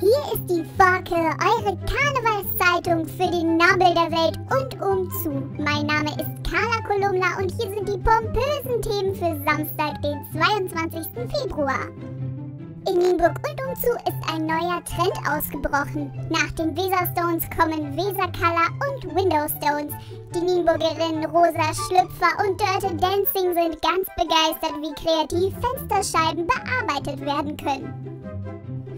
Hier ist die Forke, eure Karnevalszeitung für den Nabel der Welt und umzu. Mein Name ist Carla Kolumna und hier sind die pompösen Themen für Samstag, den 22. Februar. In Nienburg und umzu ist ein neuer Trend ausgebrochen. Nach den Weserstones kommen Wesercolor und Window Stones. Die Nienburgerinnen Rosa Schlüpfer und Dirty Dancing sind ganz begeistert, wie kreativ Fensterscheiben bearbeitet werden können.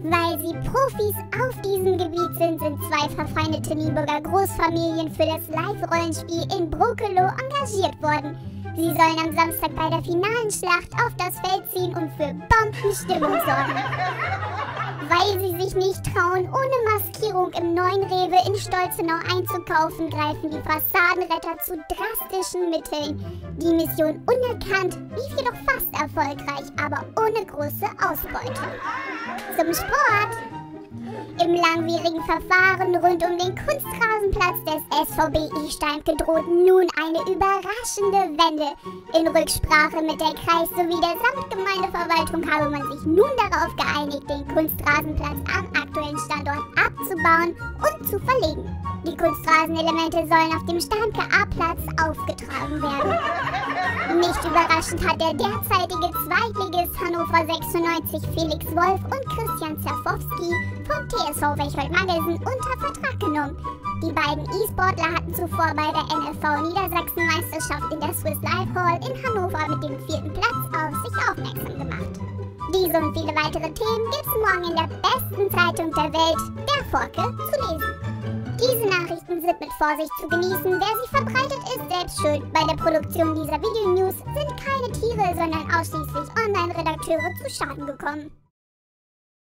Weil sie Profis auf diesem Gebiet sind, sind zwei verfeindete Nienburger Großfamilien für das Live-Rollenspiel in Brokelow engagiert worden. Sie sollen am Samstag bei der finalen Schlacht auf das Feld ziehen und für Bombenstimmung sorgen. Weil sie sich nicht trauen, ohne Maskierung im neuen Rewe in Stolzenau einzukaufen, greifen die Fassadenretter zu drastischen Mitteln. Die Mission unerkannt lief jedoch fast erfolgreich, aber ohne große Ausbeute zum Sport. Im langwierigen Verfahren rund um den Kunstrasenplatz des SVB Isteinke droht nun eine überraschende Wende. In Rücksprache mit der Kreis- sowie der Samtgemeindeverwaltung habe man sich nun darauf geeinigt, den Kunstrasenplatz am aktuellen Standort abzubauen und zu verlegen. Die Kunstrasenelemente sollen auf dem Steinke A-Platz aufgetragen werden. Nicht überraschend hat der derzeitige Zweitligist Hannover 96 Felix Wolf und Christian Zerfowski vom TSV Wechhold Maggelsen unter Vertrag genommen. Die beiden E-Sportler hatten zuvor bei der NFV Niedersachsen-Meisterschaft in der Swiss Life Hall in Hannover mit dem vierten Platz auf sich aufmerksam gemacht. Diese und viele weitere Themen gibt's morgen in der besten Zeitung der Welt, der Forke, zu lesen. Diese Nachrichten sind mit Vorsicht zu genießen. Wer sie verbreitet, ist selbst schuld. Bei der Produktion dieser Videonews sind keine Tiere, sondern ausschließlich Online-Redakteure zu Schaden gekommen.